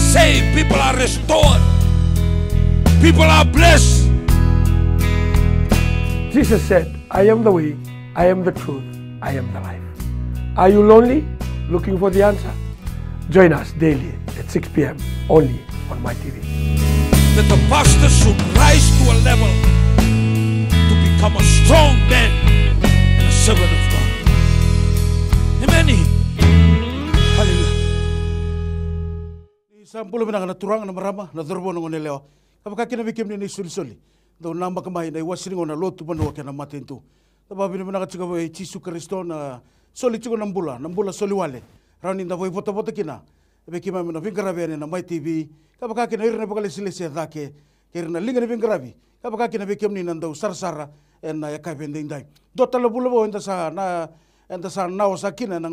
saved, people are restored, people are blessed. Jesus said, I am the way, I am the truth, I am the life. Are you lonely? Looking for the answer? Join us daily at 6 p.m. only on my TV. That the pastor should rise to a level to become a strong man and a servant of God. Amen. Sampul na na turang na marama na turbo ng nileo. Kapag kinabikim ni suli-suli. Daw namba kamay na iwasin ko na lotu nuwa kaya na matinto. Tababi naman Kristo na soli chiko ng bula, ng bula soli wale. Raunin na voy pota-pota kina. Ibe kima mo na vingarabi na may TV. Kapag kina irna pa kalisili siya dake. Kaya na linga ni vingarabi. Kapag kina bikim na yakay pending day. Dota la bula bo enta sa na enta sa nawa sa kina na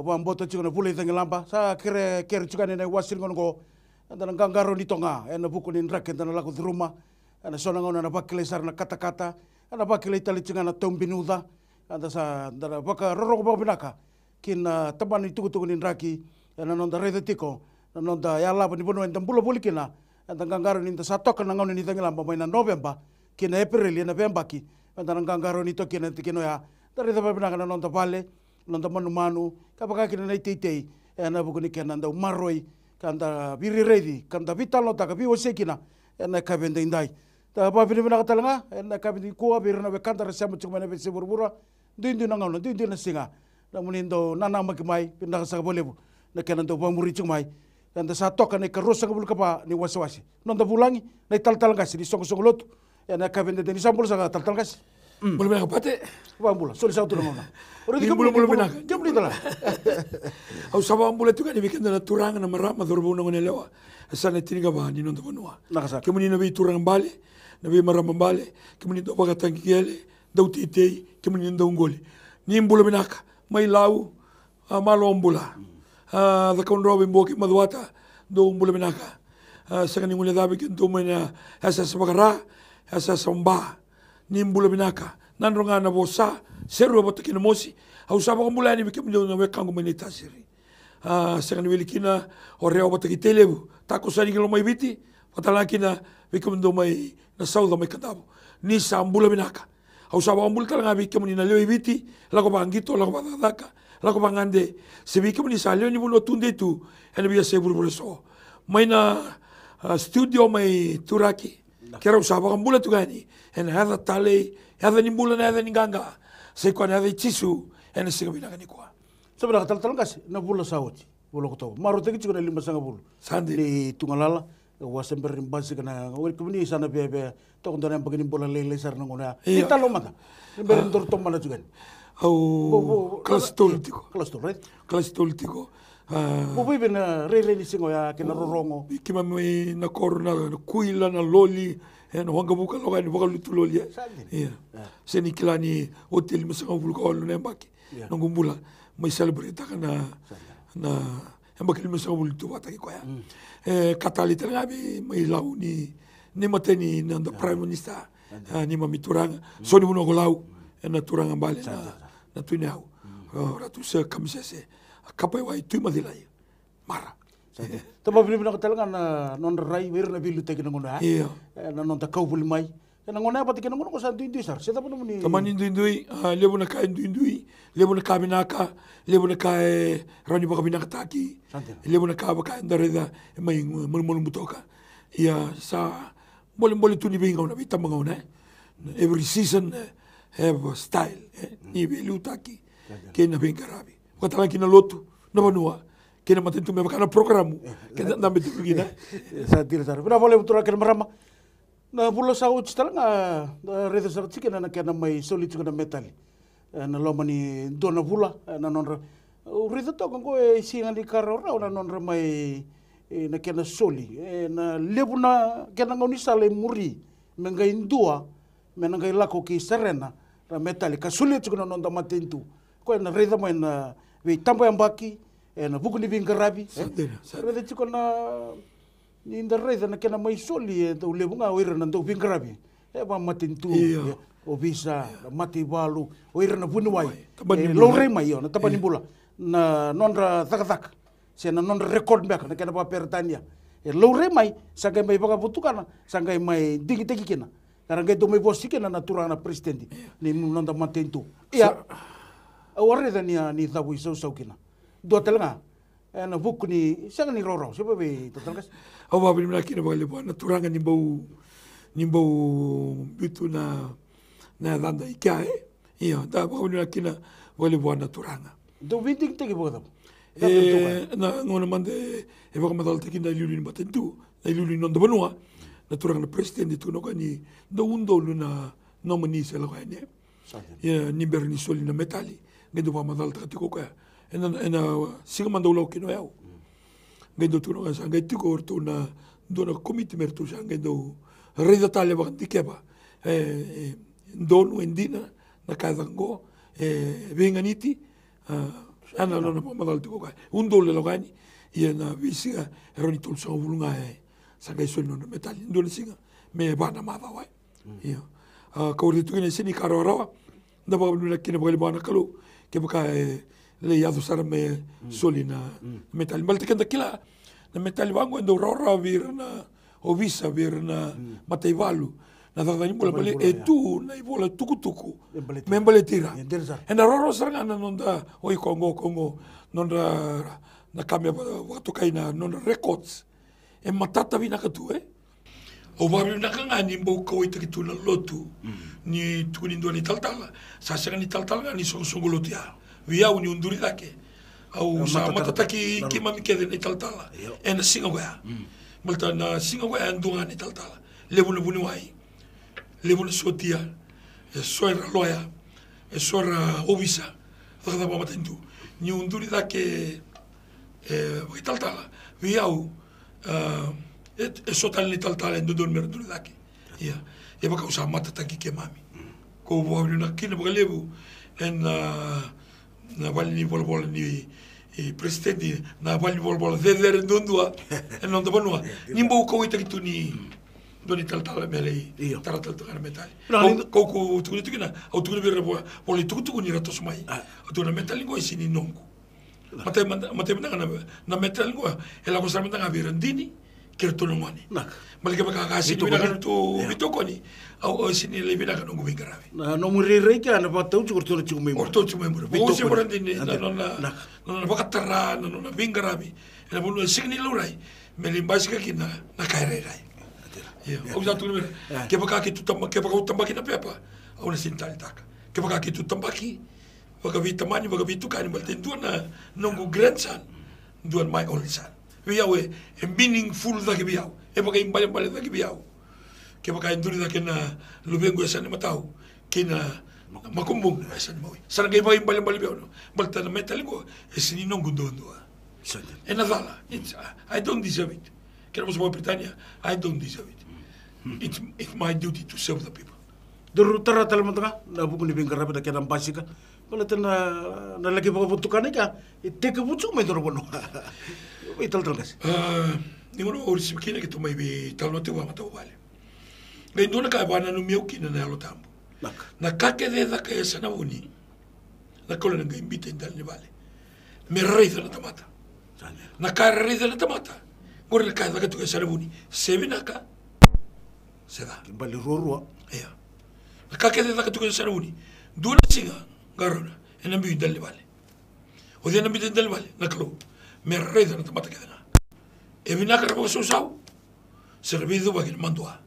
wan bota chiko na pula itang lamba sa kere kere chiko na wasin ngono ko anda nang gangaro ni tonga. Ena buku ni rak enda na laku di rumah. Ena sona ngona na bakile sar na kata kata ena bakile itali chiko na tom binuda anda sa anda na baka roro ko binaka. Kin uh, taban itu tuku ni raki ena nonda rede tiko. Nonda ya laba ni bono enda bula buli kina enda gangaro ni enda satok na ngona ni tang lamba mai na november. Kina april ena bemba ki. Enda gangaro ni kina tikino ya. Dari binaka na nonda nonda manu manu kapaka kina nei tei e ana buku ni kena ndau maroi kanda biri reidi kanda vitalo taka bi osekina e na ka bende indai ta ba bini bina katalanga e na ka kuwa biri na be kanta rasa mu chukmana be seburbura dindu na ngalo dindu na singa. Na munindo nana makimai pinda ka saka bolebu na kena ndau bamuri chukmai kanda sa toka ne karosa ka ni wasawasi nonda bulangi na tal tal kasi di songo songo lotu. E na ka bende ni sambul saka tal tal kasi Boleh nak pate? Bambula, soli sa tu na ngona. Ora di Ni bulu- bulu bina. binaka. Jam ni tala. Au sawa ambula tu kan ibikan na turang na marama dorbo na ngone lewa. Sana tiniga ba ni nonto konua. Nakasaka. Kemuni na bi turang bale, na bi marama bale, kemuni do baga tangi gele, dau titei, kemuni ndau ngoli. Ni mbula binaka, mai lau, malo ambula. Ah, da kon robi mboki madwata, do mbula binaka. Ah, saka ni ngule dabi ken tumena asa sabagara, asa samba. ni mbula binaka. Nan ronga na bosa. Seru ba to mosi. Au saba ko mbula ni bikem na we kango meni tasiri ah sengan wili kina o reo ba to telebu ta ko sani kilo mai biti patala kina bikem do mai na sauda mai kadabu ni sa mbula binaka. Au saba ko mbula tala bikem ni na leo biti la ko bangito la ko badaka la ko bangande se bikem ni sa leo ni bulo tunde tu. Ene bia se buru so. Mai na ah, studio mai turaki Και ο Σάββα, μπούλε του γάνι. Εν έδα τα λέει, έδα νι μπούλε, έδα νι γκάγκα. Σε εικόν έδα η τσίσου, εν εσύ γαμίνα γανί κουά. Σε πέρα κατάλα τα να μπούλε σαν ότι. Μπούλε κοτό. Μα ρωτέ και τσίγουνε λίμπα σαν γαμπούλ. Σαν τι; Του μαλάλα, εγώ και να γαμπούλε. Κομνή. Είναι τα λόματα. Toltiko ah na rele ni singo ya kina rorongo. kima mai na korona na kuila na loli en wanga buka loga ni buka lutu loli ya seni kilani hotel masanga bulu ko lu nembaki Iya. na ngumbula mai celebrate kana na embaki masanga bulu tu bata ko ya eh katali tanga bi mai lau ni ni mateni na the prime minister ni mami turanga. So ni muno lau na turanga bale na na tuinau ratu se kamsese kapay wai tui madilai. Mara. Tama pili mina ko talaga na non rai wir na bilu teki nangon ha. Iya. Na non takau puli mai. Na nangon ha pati kena ngono ko sa ndui ndui sar. Seta pono muni. Tama ni ndui ndui. Lebo na kai ndui ndui. Lebo na kai minaka. Lebo na kai rani baka minaka taki. Lebo na kai baka ndareda. Mai mulu mulu mutoka. Iya sa. Mole mole tuni binga una vita mga una. Every season have a style. Ni bilu taki. Kena binga rabi. Kinaloto, na banua, kena matin tu may baka na programu, kena namin tu gina. sa tira sar. Pina boleh betul akan merama. Na saud setelah nga na reda sar tsike na kena mai soli tsike na metal. Na loma ni dona pula na non ra. Reda to ko e singa di karo ra na non ra mai na kena soli. Na lebu na kena ngoni sale muri. Menga indua menga lako ki serena ra ka soli tsike na non da matentu. Ko na reda mai na veitambo tambo mbaki eh, na vuku ni vingaravi veve eh. tsiko na indaraithana kena maisoli eh, ulevunga oirana dou vingaravi e eh, ba vamatintu o eh, visa na mati valu oirana vuni wai. Lourei mai iona tabanibula na nonra thakathaka sena nonra record meaka na kena ba pertania e lo lourei mai sangai mai vakavutukana sangai mai digiteki kena karangai dou mai vosi kena na turana presidenti ni nonda matintu ia au arre da ni ni tabu isau sau kena. Do telanga na buku ni sanga ni roro sepa be totalkas Au wa bini maki na wale na turanga ni. Bau ni bau bitu na na danda i kia e. Ia, da wa bini maki na wale na turanga. do vinting teki baka tapu E na ngona mande e waka madal teki na iluli ni matentu, na iluli non da banua, na turanga na presidente tu noka ni da undo lu na nomini se la kwa ne. Ia ni ber ni soli na metali, ngendo pa dal tati ko ka ena ena siga mandau lau kino yau ngendo tuno ka sa ngai tiko orto na dona commitment tu sa ngendo reda tale ba tike ba eh, eh donu endina na kaza ngo eh venganiti eh, ana lona pa madal tiko ka un dole lo gani ena visiga eroni tul sa vulunga eh sa ngai sol non metal ndona singa me bana mava wai mm. ia ah, ka orto tu ne sini karo rawa ndaba nuna kina ba le kalu ke ba e le ia sara me soli na metali mal tekenda kila na metali wangu endo rora vir na o visa vir na matai valu. Na dada ni bola bale e tu na i bola tuku tuku me bale tira. Ia, tira sara. e na roro saranga na nonda oi kongo kongo nonda na kamia wakatu kai na nonda records. E matata vina katu eh o vavinakanga ni mboka oitaki lotu. Ni tukunindua ni talatala sasega ni talatalaga ni sogosongo lotu ya. Viau ni undulidake au sa matataki kima mikede ni talatala ena singa goya mm. malta na singa goya ndunga ni talatala levunevuni wai. Levuna sotia. E soera loya. E soera ovisa. Vakadava matandu ni undulidake e vakitalatala viau uh, sotalinitaltalani dodonimera laki. Ia ia vakausa matatagi ke mami. Ko voaviluna kina vakalevu en uh, na na vali ni volavola ni i presidenti na vali volavola vevere dodua e non da vanua ni mbou kau itaki tu ni doni talatala mele i taratalatakara metali kouku tukuni tukina au tukuni vira vola i tukutukuni ni ratos mai. Ah. Autuna metaligo i sini nonku ah. matai matanga na metaligoa e lakosara matanga vira dini ndini kerto no mani nak Malika baka kasi Bito tu bina kan bito ko ni au au sini le bina kan ngu binga ravi. na no muri rei ka na pa tau chukur tuna chukur mai Orto member. Bito Bo si din na na Nak. no na baka tara na binga ravi. Ena bulu signi lurai. Kina na kaire rai. Ya, au za tu ni ke baka ki tu tamba ke baka tamba ki na pepa. Au na sintali taka. Ke baka ki tu tamba ki. Baka baka kani balten tu na nongu grandson. Duan my only son. Biau e, e meaningful da ke biau. E baka imbale imbale da ke biau. ke baka induri da kena lubengo esa ni matau kena makumbung esa ni maui sana ke bai bali bali biao no balta na metalingo esa ni nongu dondo Sanya. e na dala it's I don't deserve it kena mo Britannia I don't deserve it it's it's my duty to serve the people Duru tara tala matanga na buku ni bingkar rapi da kena basika. Pala tana na lagi baka putukan ka. Ite ka putu mai duru bono. itala talasi ni ngoro ori si kina kitu mai be talo te wa mata wale le ndona ka bana no meu kina na lo tambo na ka ke de da ke sana buni na kola nga invita indal ni vale. Me reiza na tamata. Na ka reiza na tamata. Ngoro na ka da ke sana buni se bina ka se da kimbali rorwa ya na ka ke de da ke tu sana buni dona singa garona enambi indal ni vale. O dia nambi indal vale na klo mereraydana tamatakaina evinakara vakasosau seravecu vakina madua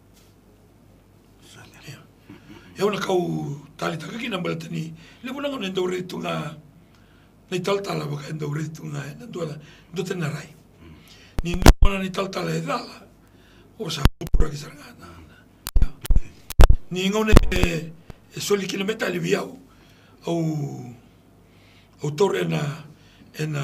iau na kau talitakakina bala tani levunaga na dau reituga na italatala vaka dau reituga na duala do tani na rai. Ni duana na italatala e dala o sa puraki saraga na ni ngau eh, eh, ne e soli kina meta aliviau au au tore na e na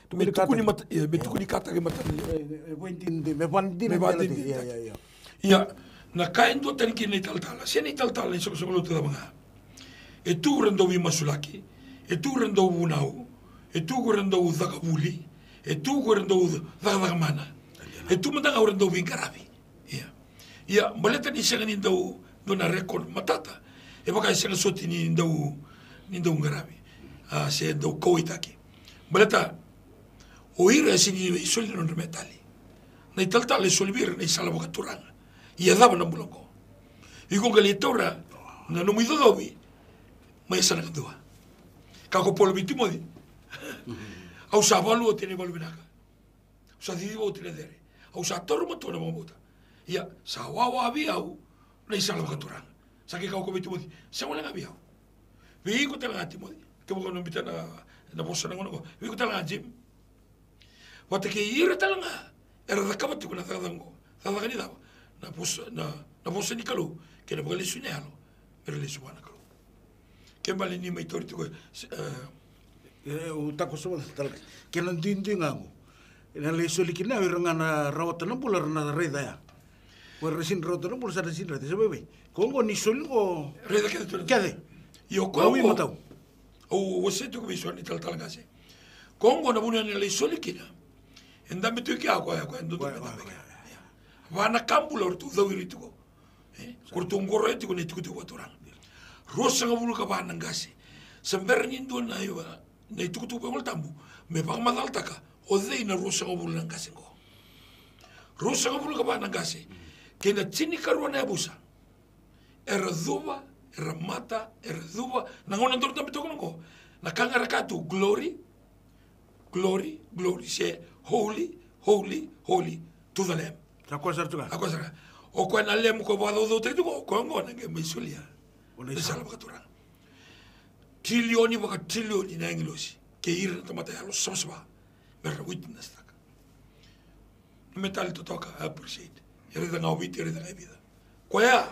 mais tukuni mat yeah, mais tukuni katari matani wendinde me wandinde me wandinde na kain do tan kini taltala seni taltala so so lo tada manga e tu rendo bi masulaki e tu rendo bunau e tu rendo zakabuli e tu rendo zakmana e tu manda rendo bi karabi ya ya maleta ni sengani do do na record matata e baka sengani soti ni do ni do ngarabi a se do koitaki maleta Oire si soli non remetali. Nei tal tal solvir nei sala bocaturanga. E andava na mulongo. E con que leitora na no mido dobi. Mas esa na dua. Ka ko polo vitimo di. Au sa valu o tene valu binaka. Au sa didi o tene dere. Au sa toru mato na mamuta. Ia sa wawa abi au nei sala bocaturanga. Sa ke ka ko vitimo di. Sa wala ngabi. Vi ko tela gatimo di. Ke mo no bitana na bossa na ngono. Vi ko tela gatimo. watakihira talanga era zakavati kuna zazango zazakanizawa na busa na na busa ni kalu ke na bagalisu ni halo mere lisu wana kalu ke mbali ni maitori tiko o eh, eh, tako soba talanga ke na ndindi ngango na lisu likina wiranga na rawata na bular na reda ya Pues recién roto, no por ser recién roto, se bebe. Congo ni solgo. Reda que te ¿Qué o, Yo congo. Awi matau. O você tu que me suena tal tal gase. Congo na bunya ni le solikina. εντάμε το οικιακό έχω, εν τότε μετά με κανένα. Βάνα κάμπουλα ορτού, δω γυρίτικο. Κορτούν κορό έτοιχο να ετοιχούτε εγώ τώρα. Ρώσσα να βούλω καπά να γκάσι. Σε το να. Με πάγμα δάλτακα. Ο δε είναι ρώσσα να βούλω να γκάσι Και να τσίνει καρό να έπουσα. Ερδούβα, ερμάτα, ερδούβα. Να γόνα τώρα να με το glory, glory, say holy, holy, holy to the Lamb. Τα κόσαρα του γάτου. Ακόσαρα. Ο κοένα λέει μου κοβάδο εδώ τρίτου ο κόγκο να γε μεσούλια. Ο λέει σαν λαμβάκα τώρα. Τριλιόνι να έγκλωση. Και ήρνε το ματέα άλλο σώσμα. Με ραβούτι να στάκα. Μετά λέει το τόκα, I appreciate. Ρίδα να οβίτη, ρίδα να εβίδα. Κοέα!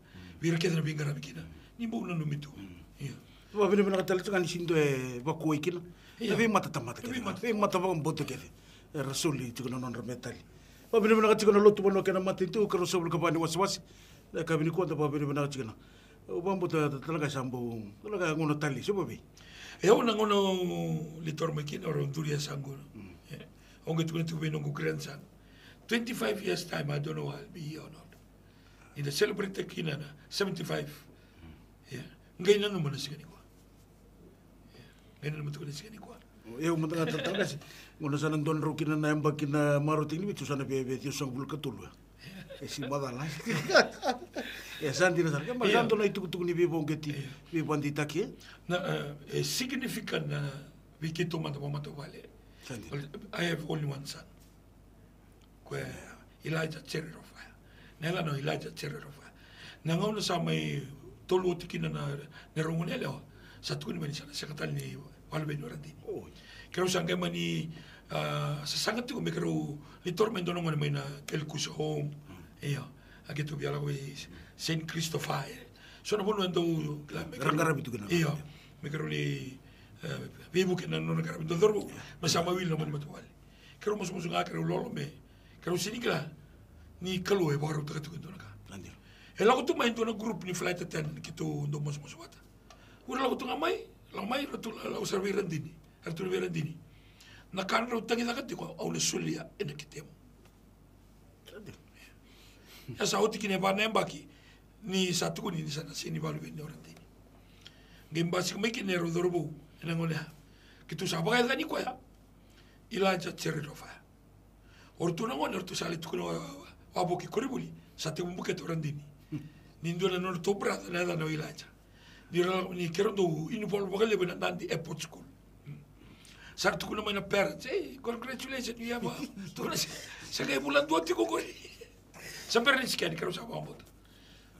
Vira kedra binga rabikina. Ni bo na numitu. Iya. Wa bine bina ka tal tuka ni sindo e ko ikina. Iya. E be mata tamata ke. Ebe mata ba mboto ke. E rasuli tuka non remetali. Wa bine bina ka tuka na lotu bono ke na mati tu ka rasul ka bani waswas. Da ka bini ko da ba bine bina ka tuka na. O ba mboto talaga sambo. Talaga ngono tali so be. E au na ngono li torme kina ora unturia sango. Eh, Onge tu tu beno ku grandson. 25 years time, I don't know I'll be here or not. In the celebrate kina na 75. Yeah. Ngai na naman na siya ni kwa. Ngai na naman to na siya ni kwa. E o mata ka talaga si. Ngono sa nang don ro kina na amba kina maro tingi bitu sana be be tio sang bul ka tulu. E si madala. E santi na sa. Ka ma Iya. santo na itu tu ni be bon ke ti. Be bandi taki. Na e significant na mata pa mata. Santi. Well, I have only one son. Kwe Elijah Cherry of Fire. nela no Elijah Chererova. Nangaw na sa may tulutikin na na nerungon nila sa tuwin man sa katal ni Walben Warandi. Oh. Kaya sa kaya man sa sangat ko may karo litor man doon naman may na kelkus home. Hmm. Iyo. Agi to biyala ko Saint Christopher. So na puno ando garab itu kenapa? Iyo. May karo ni bibu kena non garab itu dorbo. Masama wil naman matuwal. Kaya mo sumusungakar ulo me. Kaya sinigla. Ni kalu e baro ta katu ka. Santi. E lago tu main tu na group ni flight attendant kito ndo mas mas wata. Ura lago tu nga mai, lang mai ra tu la usar randini. Ar tu randini. Na kan ro tangi da kati ko au le sulia e na kitemo. Santi. Ya sa oti kine ba nembaki ni satu ko ni sana sini balu ben randini. Gimbasi mai kine ro dorbo ina ngole. Kitu sa ba ga ni ko ya. Ilaja cherrofa. Ortu na ngone ortu sali tu ko waboki koribuli sate mumbuke torandini. Hmm. Nindona nor to brada na da no ilaja dira ni kero do ini pol bogale bena nandi airport school. Hmm. Sartu kuna mana parents hey congratulations you have uh, tona sa kay bulan dua tiko ko sa parents kan kero sa bambot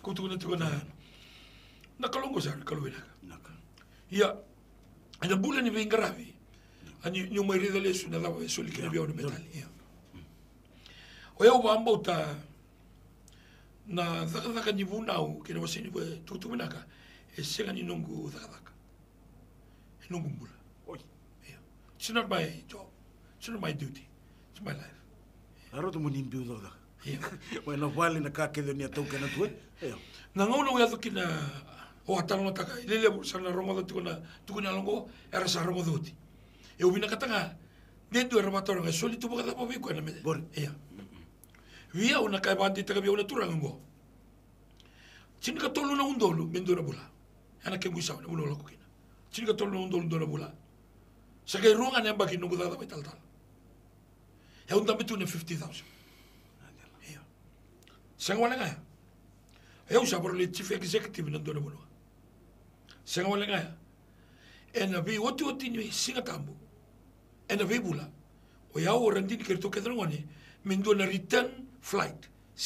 kutu na tiko na nakalongo sa kalwina naka. Ya ana bulan ni vingravi ani nyuma ridale sunadawa soli kinabiona metali yeah. oya uva ambauta na zakazaka nivu nau kena vasenivue tukutuminaka eseka ni nongu zakazaka enongu mbula It's not my job. It's not my duty. It's my life. Aro tu muni mbiu dora. Wa na wale na ka ke ni atau kana tu. Na ngau na wadu kina o atano na taka ile le sana rongo do tukuna tukuna longo era sa rongo do ti. Eu vina katanga dentro era matora ngai soli tu boka da pobi ko na me. Bor. Yeah. Via una kai bandi taka via una turanga ngo. Chini ka tolu na undolu mendo na bula. Ana ke ngusa na ulo lako kina. Chini ka tolu na undolu ndo na bula. Sa kay runga na baki nungu dada may tal tal. E un damit na 50,000. Yeah. Sa wala nga. E u sa por le chief executive na ndo na bula. Sa wala nga. E na vi oti oti ni singa tambu. E na vi bula. O ya o randini kerto kedrongone. Mendo na return Flight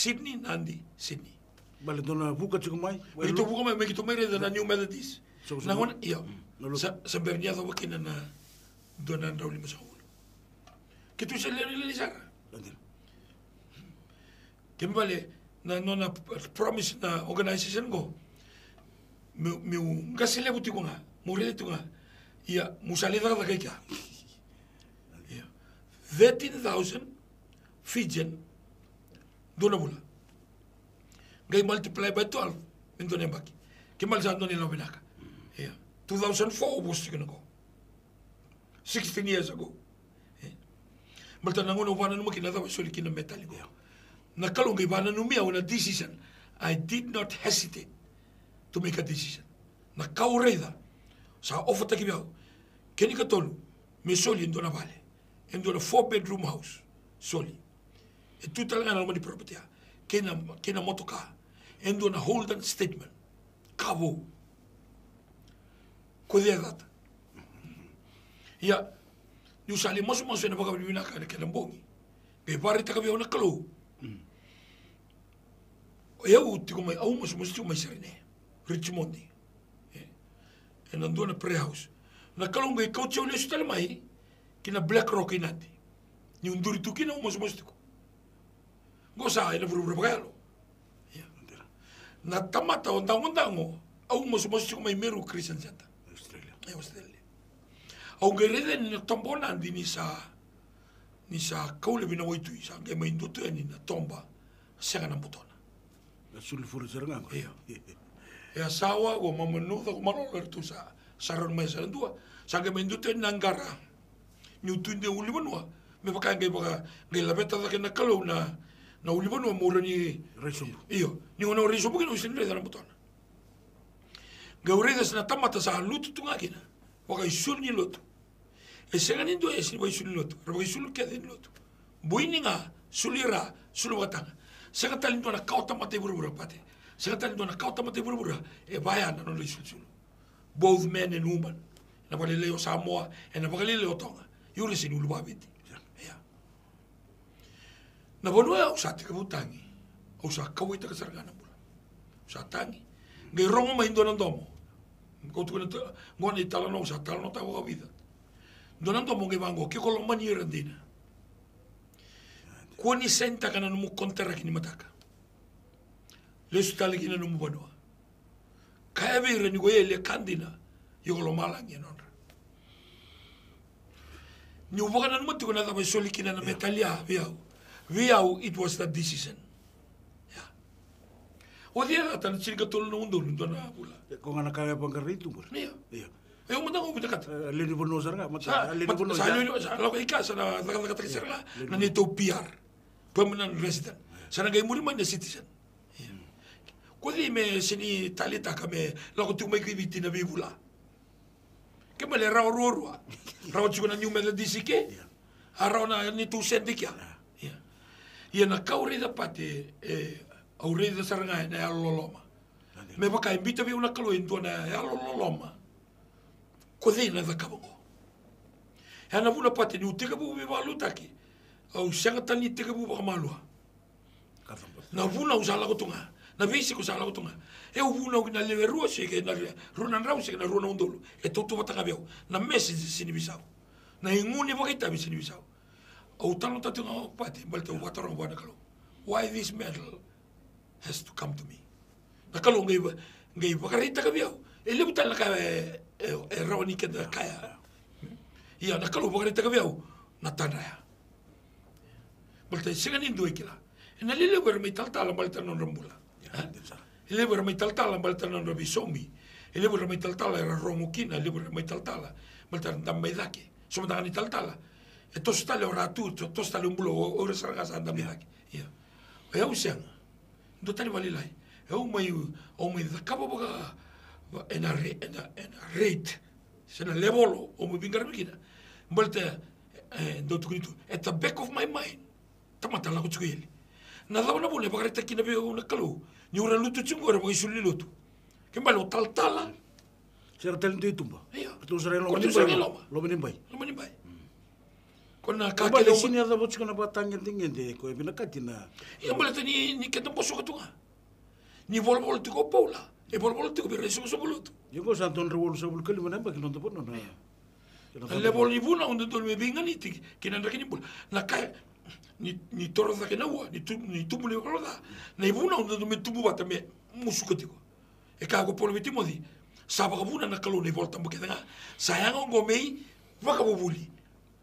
Sydney Ναντι Sydney. Βαλε το να βούκα τικούμαι; Και το βούκο με και το μέγεθος το να New Methodis. Να γων. Ναι. Σαμπερνιάζω ως και να το να τον ρολι μεσαωλ. Και το σε λεβελισαγα. Αντίρ. Τι εμβαλε; Να νονα promise να organisation γω. Μου μου μεγαλεί λεβούτικον α. Μουρείτον α. Ια μουσαλιζάρα δεν κα. Ναι. Thirteen thousand Fijian. 12 bulan. Ngay multiply by 12, yung doon yung baki. Kimal sa doon yung binaka. Yeah. 2004, was 16 years ago. Yeah. Malta na ngunang wala naman kinatawa, sorry, kinametal ko. Decision. I did not hesitate to make a decision. Nakaureda sa offer takibiyaw. Kini katolu, me soli ndo vale. Ndo four bedroom house. Soli. e tutta la norma di proprietà che è una motocar è una holden statement. Cavou coisa errada. Ia e o sali moço moço não vai abrir na cara que é lambongi bem para ele tá cabendo na calou. Hum. Eu digo mas a um moço moço mais serene Richmond. É. Na dona prehouse. Na calou que eu tinha um estudo mais que na Black Rock inati ni um duro tu que não moço moço tiko. Ngo sa ina buru buru bagalo. Na tamata o ndango ndango, au masu masu tiko mai meru Christian Center. Australia. E Australia. Au ngerede ni na tombona ndi ni sa ni sa kaule bina waitu i sa nge mai ndoto ni na tomba sega na mutona. Na suli furu seranga. Iya. E a sawa o mamanu da kumalo le tu sa saron sa ndua sa nge mai ndoto ni ngara. Ni utunde uli banua me baka nge baka nge la beta da na kalau na na uli banua mo ni Resumbu. Iyo, ni ona riso bukin usin re dana butona. Gaureda na tamata sa lutu tunga kina. Waka isul ni lutu. E senga ni ndo esi wa isul lutu. Raba isul ke ni lutu. Buini nga sulira sulu watanga. Senga tali ndo na kauta mate buru pate. Senga tali ndo na kauta mate buru e baya na no isul sulu. Both men and woman. Na wale leo Samoa e na wale leo Tonga. Yuri sin ulu Nabonua usati kabutani. Usa kawita kasargana pula. Usatangi. Girongo main donandomo. Ngona italano. Donandomo ngibango kiko lo rendina. Kuani senta kana numu kontera kini mataka. Lesu tali kina le kandina. Yoko lo malang ya nonra. Ni ubokan anu mati metalia. Viau it was the decision. Yeah. O dia la tan sini katul no mundo ndo na bula. Ko ngana kaya pangkaritu bur. Iya. Iya. Eh umanda ko bidakat. Leni bono seranga. Sa Mata mat- bono. sa lino sa lo ka sa na dagat dagat kisar nga na nito PR. Permanent resident. Sa nagay muri man na citizen. Kuli me sini talita kame la ko tumay kibiti na bibula. Kaya mali raw rurwa. Raw chuko na nyumela disike. Araw na ni tu sendikya. Yeah. Iana kaureida pate e de saranga e na Loloma. Me waka e mita viu na kalo indua na e aloloma. Ko dheina dha kawango. E ana vuna pate ni uteka bubu me walutaki. Au sanga tani teka bubu kamalua. Na vuna usala kotunga. Na visi ko sala kotunga. E u vuna na lewe rua seke na runa nrau seke na runa undolo. E tautu watanga veo. Na message sini bisau. Na inguni wakaita bisini bisau. Talo tatu watarong wana kalau. Why this medal has to come to me. Na kalau ngai ngai bakarita ka beo. E lebu tala ka e e rawani ke da kaya. Ia na kalau bakarita ka beo. Na tanaya. Balte singa ni doi kila. E na lele wer mai tal non rambula. Ele wer mai tal tala balte non rabi somi. Ele wer mai tal tala era ele wer mai tal ndam mai dake. Tal. E tos tale ora tu, tos tale umbulo ora saranga sa ndam mai dake. Ia. E au sianga. Ndo tani wali lai. E au mai au mai da kapa boka ena re ena ena rate. Sena level o mo bingar mikina. Balte eh ndo tukunitu at the back of my mind. Tamata la kutsku ele. Na dawa na bole bakare takina be una kalu. Ni ora lutu tsungu ora bagi suli lutu. Kembali tal tala. Sera tali tu tumba. Iya. Betul sera lo Kona kakele balik sini ada bocah kena batang yang tinggi deh. Kau bina katina. Ia bale tani ni keta poso katunga. Ni bol bol tiko paula. E bol bol tiko bere so so bolutu. Yo kau santon rewol sabul kali mana bagi nonton pun nona. Le bol ni buna unde tol me binga ni tiki. Kina ndaki ni bol. Na kai ni ni toro da kena wa ni tu ni tu mule ko da. Na ibuna unde me tubu bata me musu katiko. E ka go polo miti modi. Saba ka buna na kalo ni bol tambo kedanga. Sayang ngo mei waka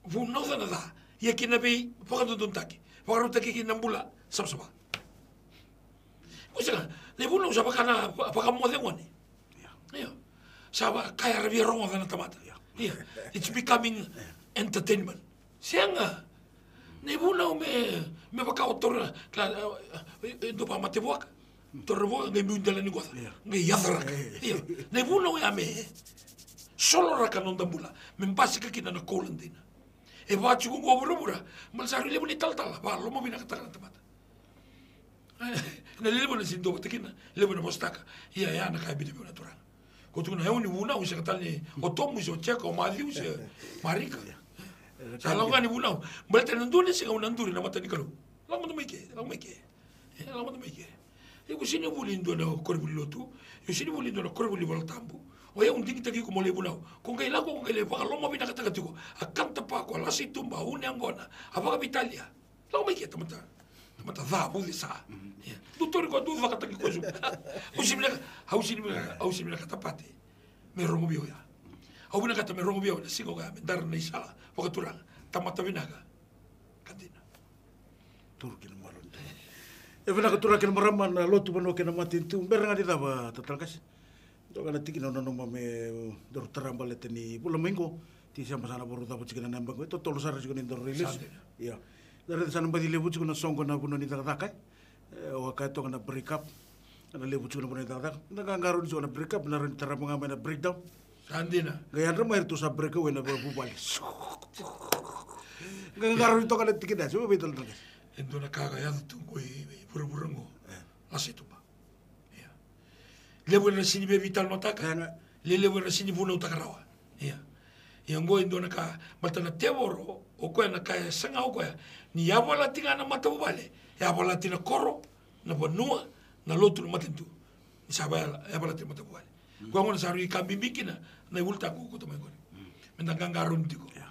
вуноозана да иаки наби покадудун таки покару таки ки намбула сабсаба Kusaka, le bulo sa pakana pakammo de ngone. Yeah. Sa ba kaya rabi rongo kana tamata. Yeah. It's becoming entertainment. Sianga. Ne bulo me me baka otor kla eh, eh, do pa mate buak. Torre buak ngai mi undala ni goza. Ngai yadra. Yeah. Ne bulo ya eh. me. Solo rakanon dambula. Me pasi ka kina na kolandina. E ba chu ngo bura Mal sari le buni tal tal. Ba lo mo bina kata tamata. na lele bona sin do tekina le bona mostaka ia ia na kai bidi bona turanga ko tu na heuni buna u se katali o tomu cheka o mali u se marika sa la ngani buna mbele tena ndune se ngona nduri na mata ni kalu la mo mai ke la mo ke la mo mai ke e ku sini buli ndo na ko buli lotu. Yo sini buli ndo na ko buli bol tambu o ya un tiki taki ko mo le buna ko ngai la ko ngai le pa lo mo bina kata katiko akanta pa ko la si tumba une angona. Apa ka italia la mo ke tamata mata dha budi sa tutori ko tu vaka taki kozu usi mina au si mina au si mina kata pate me rongo bio ya. Au mina kata me rongo bio na singo ga me dar na isala poka turang tamata vinaga. Kantina Tur kena maron. E vena katura kena marama na lotu mano kena matintu. Beranga di dava tatal kas. Do kana tiki no no me dor taramba le teni pula mengo. Ti sama sana boru tapu cikana nambang. To tolo sara cikana dor rilis. Iya. Dari sana badi lebu songko na kuno ni takakai. O kai to kana break up. Kana lebu cikana kuno ni takakai. Naga ngaro di cikana break up. Naran taramba ngama na breakdown. sandina Gaya rama itu sa break away na bubali. Gaya ngaro di to kana tiki da. Coba betul takas. endo na kaga ya tu ko e pura ngo la se tu ba ya le bu na sini be vital no taka le le bu na sini bu no taka rawa ya ya ngo endo na ka mata na te woro o ko na ka sanga o ko ni ya bola tinga na mata vale. Ya bola tina koro na bonua na lotu na matentu ni sa ba ya bola tina mata vale. Ko ngo na saru i kambi mikina na ulta ko ko to mai ko menda gangarun tiko ya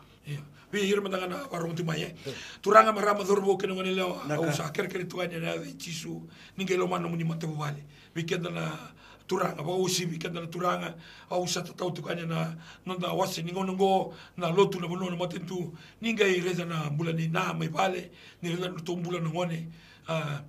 vi hir menda na warung tu mai turanga marama dorbo ke ngone leo au sa ker ker tuanya na chisu ninge lo mano muni mata vale. Vi kenda na turanga ba usi vi kenda na turanga au sa tau tukanya na nonda wasi ningo ningo na lotu na bono na matentu ninge i reza na bula ni na mai vale ni reza na tombula na ngone. Ah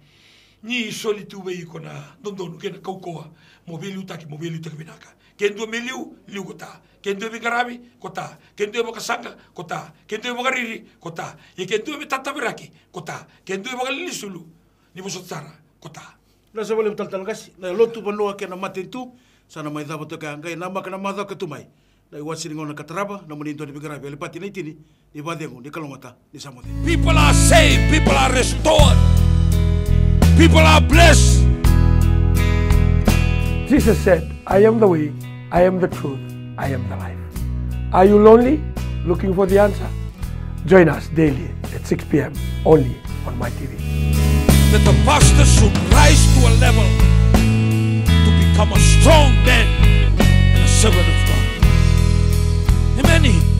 ni soli tu wei kona dondo no kena kaukoa mo velu taki mo velu taki binaka ken do meliu liu kota ken do bigarabi kota ken do bakasanga kota ken do bagariri kota ye ken do tata beraki kota ken do bagalili sulu ni boso tsara kota Na sa wale tal tal kasi. Na lotu panoa kena matintu. Sana mai dava to kaya ngai nama kena madha ka tumai. Na iwasi ni ngona kataraba na muninto ni bigarabi. Ale pati na itini. Ni badengo ni kalomata ni samote. People are saved. People are restored. People are blessed. Jesus said, I am the way, I am the truth, I am the life. Are you lonely? Looking for the answer? Join us daily at 6 p.m. only on my TV that the pastor should rise to a level to become a strong man and a servant of God. Amen.